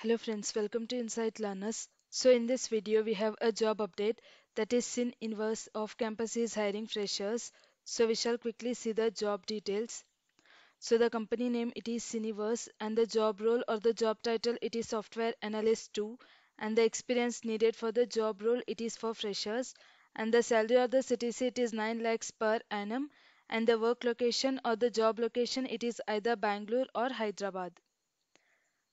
Hello friends, welcome to Insight Learners. So in this video we have a job update that is Syniverse of campus is hiring freshers. So we shall quickly see the job details. So the company name it is Syniverse and the job role or the job title it is software analyst 2 and the experience needed for the job role it is for freshers and the salary or the CTC it is 9 lakhs per annum and the work location or the job location it is either Bangalore or Hyderabad.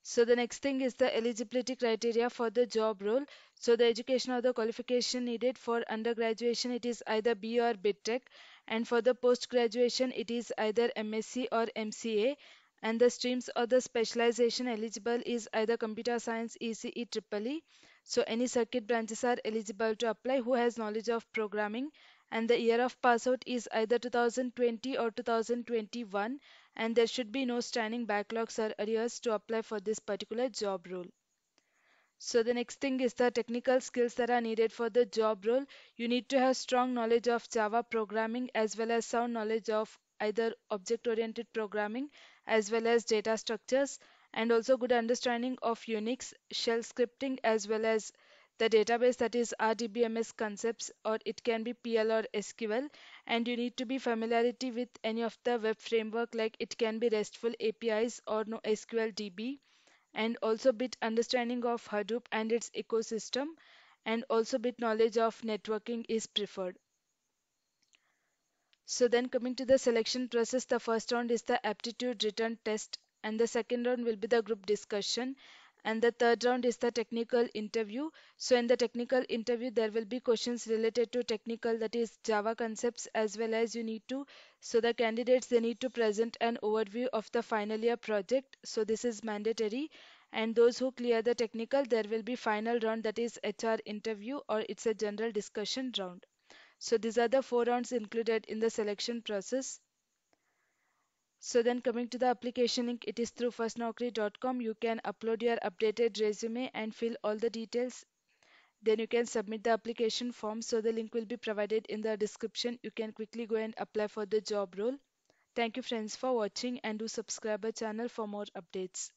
So the next thing is the eligibility criteria for the job role. So the education or the qualification needed for undergraduation it is either B or BTech and for the post graduation it is either MSc or MCA and the streams or the specialization eligible is either computer science ECE triple E. So any circuit branches are eligible to apply who has knowledge of programming and the year of pass out is either 2020 or 2021 and there should be no standing backlogs or arrears to apply for this particular job role. So the next thing is the technical skills that are needed for the job role. You need to have strong knowledge of Java programming as well as sound knowledge of either object oriented programming as well as data structures and also good understanding of Unix, shell scripting as well as the database that is RDBMS concepts or it can be PL or SQL and you need to be familiarity with any of the web framework like it can be RESTful APIs or no SQL DB and also bit understanding of Hadoop and its ecosystem and also bit knowledge of networking is preferred. So then coming to the selection process, the first round is the aptitude written test and the second round will be the group discussion and the third round is the technical interview. So in the technical interview there will be questions related to technical that is Java concepts as well as you need to so the candidates they need to present an overview of the final year project. So this is mandatory and those who clear the technical there will be final round that is HR interview or it's a general discussion round. So these are the four rounds included in the selection process. So then coming to the application link, it is through firstnaukri.com. You can upload your updated resume and fill all the details. Then you can submit the application form. So the link will be provided in the description. You can quickly go and apply for the job role. Thank you friends for watching and do subscribe our channel for more updates.